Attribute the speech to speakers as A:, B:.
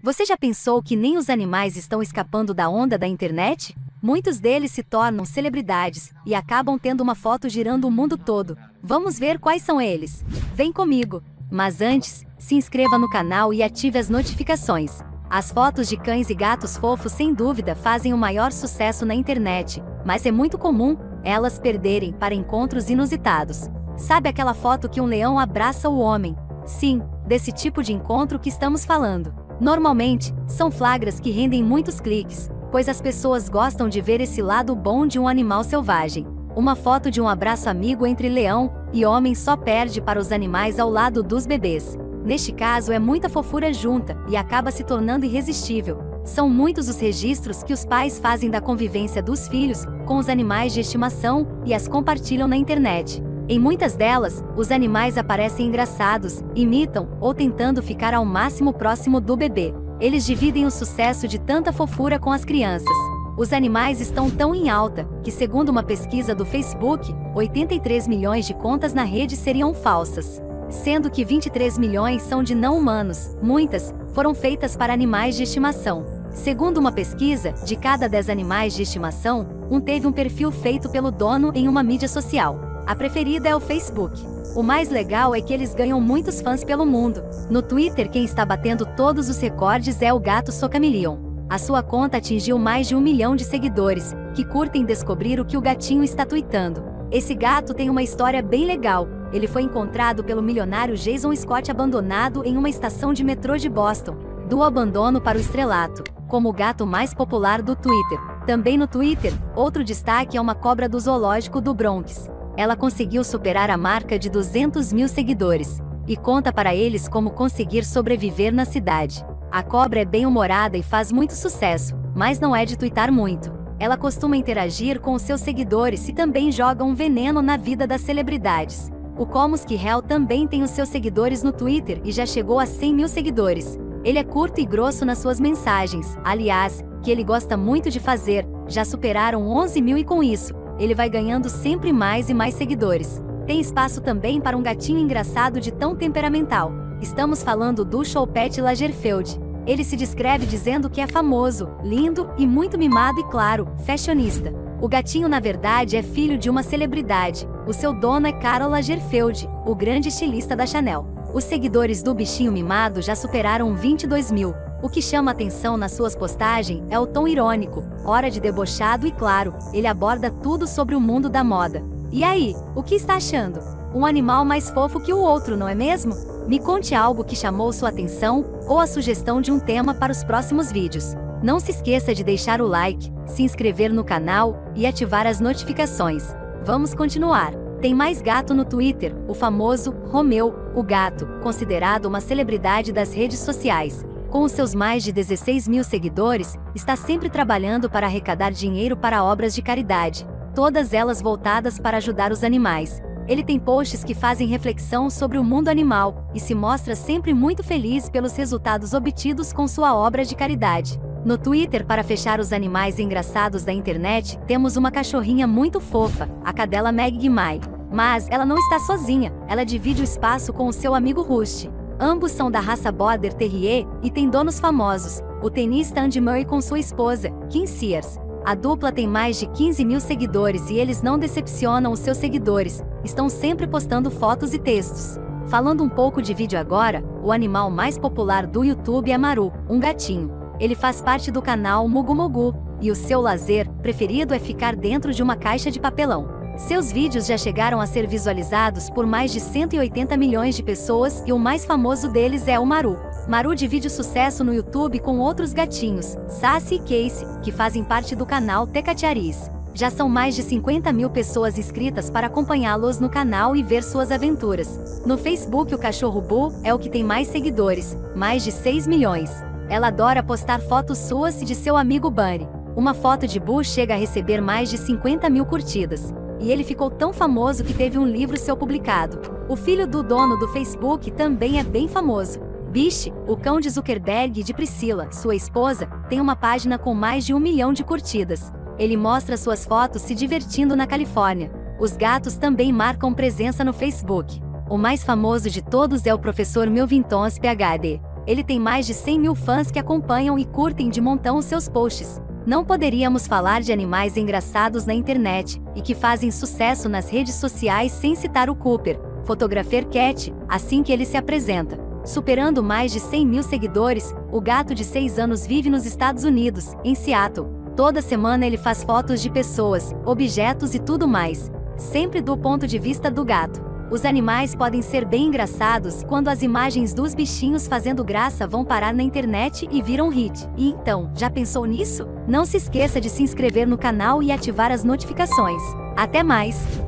A: Você já pensou que nem os animais estão escapando da onda da internet? Muitos deles se tornam celebridades e acabam tendo uma foto girando o mundo todo. Vamos ver quais são eles. Vem comigo! Mas antes, se inscreva no canal e ative as notificações. As fotos de cães e gatos fofos sem dúvida fazem o maior sucesso na internet, mas é muito comum elas perderem para encontros inusitados. Sabe aquela foto que um leão abraça o homem? Sim, desse tipo de encontro que estamos falando. Normalmente, são flagras que rendem muitos cliques, pois as pessoas gostam de ver esse lado bom de um animal selvagem. Uma foto de um abraço amigo entre leão e homem só perde para os animais ao lado dos bebês. Neste caso, é muita fofura junta e acaba se tornando irresistível. São muitos os registros que os pais fazem da convivência dos filhos com os animais de estimação e as compartilham na internet. Em muitas delas, os animais aparecem engraçados, imitam ou tentando ficar ao máximo próximo do bebê. Eles dividem o sucesso de tanta fofura com as crianças. Os animais estão tão em alta que, segundo uma pesquisa do Facebook, 83 milhões de contas na rede seriam falsas. Sendo que 23 milhões são de não humanos, muitas foram feitas para animais de estimação. Segundo uma pesquisa, de cada 10 animais de estimação, um teve um perfil feito pelo dono em uma mídia social. A preferida é o Facebook. O mais legal é que eles ganham muitos fãs pelo mundo. No Twitter, quem está batendo todos os recordes é o gato Socamillion. A sua conta atingiu mais de um milhão de seguidores, que curtem descobrir o que o gatinho está tweetando. Esse gato tem uma história bem legal. Ele foi encontrado pelo milionário Jason Scott abandonado em uma estação de metrô de Boston. Do abandono para o estrelato, como o gato mais popular do Twitter. Também no Twitter, outro destaque é uma cobra do zoológico do Bronx ela conseguiu superar a marca de 200 mil seguidores e conta para eles como conseguir sobreviver na cidade. A cobra é bem-humorada e faz muito sucesso, mas não é de twittar muito. Ela costuma interagir com os seus seguidores e também joga um veneno na vida das celebridades. O Comuski Hell também tem os seus seguidores no Twitter e já chegou a 100 mil seguidores. Ele é curto e grosso nas suas mensagens, aliás, que ele gosta muito de fazer, já superaram 11 mil e com isso, ele vai ganhando sempre mais e mais seguidores. Tem espaço também para um gatinho engraçado de tão temperamental. Estamos falando do Choupette Lagerfeld. Ele se descreve dizendo que é famoso, lindo e muito mimado e claro, fashionista. O gatinho na verdade é filho de uma celebridade. O seu dono é Karl Lagerfeld, o grande estilista da Chanel. Os seguidores do bichinho mimado já superaram 22 mil. O que chama atenção nas suas postagens é o tom irônico, hora de debochado e claro, ele aborda tudo sobre o mundo da moda. E aí, o que está achando? Um animal mais fofo que o outro, não é mesmo? Me conte algo que chamou sua atenção ou a sugestão de um tema para os próximos vídeos. Não se esqueça de deixar o like, se inscrever no canal e ativar as notificações. Vamos continuar. Tem mais gato no Twitter, o famoso Romeu, o gato, considerado uma celebridade das redes sociais. Com os seus mais de 16 mil seguidores, está sempre trabalhando para arrecadar dinheiro para obras de caridade, todas elas voltadas para ajudar os animais. Ele tem posts que fazem reflexão sobre o mundo animal e se mostra sempre muito feliz pelos resultados obtidos com sua obra de caridade. No Twitter, para fechar os animais engraçados da internet, temos uma cachorrinha muito fofa, a cadela Meg Mai. Mas ela não está sozinha, ela divide o espaço com o seu amigo Rusty. Ambos são da raça Border Terrier e têm donos famosos, o tenista Andy Murray com sua esposa, Kim Sears. A dupla tem mais de 15 mil seguidores e eles não decepcionam os seus seguidores, estão sempre postando fotos e textos. Falando um pouco de vídeo agora, o animal mais popular do YouTube é Maru, um gatinho. Ele faz parte do canal Mugu Mugu, e o seu lazer preferido é ficar dentro de uma caixa de papelão. Seus vídeos já chegaram a ser visualizados por mais de 180 milhões de pessoas e o mais famoso deles é o Maru. Maru divide sucesso no YouTube com outros gatinhos, Sassy e Casey, que fazem parte do canal Tecatiaris. Já são mais de 50 mil pessoas inscritas para acompanhá-los no canal e ver suas aventuras. No Facebook, o cachorro Boo é o que tem mais seguidores, mais de 6 milhões. Ela adora postar fotos suas e de seu amigo Bunny. Uma foto de Boo chega a receber mais de 50 mil curtidas e ele ficou tão famoso que teve um livro seu publicado. O filho do dono do Facebook também é bem famoso. Bish, o cão de Zuckerberg e de Priscila, sua esposa, tem uma página com mais de um milhão de curtidas. Ele mostra suas fotos se divertindo na Califórnia. Os gatos também marcam presença no Facebook. O mais famoso de todos é o professor Milvin Tons PhD. Ele tem mais de 100 mil fãs que acompanham e curtem de montão os seus posts. Não poderíamos falar de animais engraçados na internet e que fazem sucesso nas redes sociais sem citar o Cooper, Photographer Cat, assim que ele se apresenta. Superando mais de 100 mil seguidores, o gato de 6 anos vive nos Estados Unidos, em Seattle. Toda semana ele faz fotos de pessoas, objetos e tudo mais, sempre do ponto de vista do gato. Os animais podem ser bem engraçados quando as imagens dos bichinhos fazendo graça vão parar na internet e viram hit. E então, já pensou nisso? Não se esqueça de se inscrever no canal e ativar as notificações. Até mais!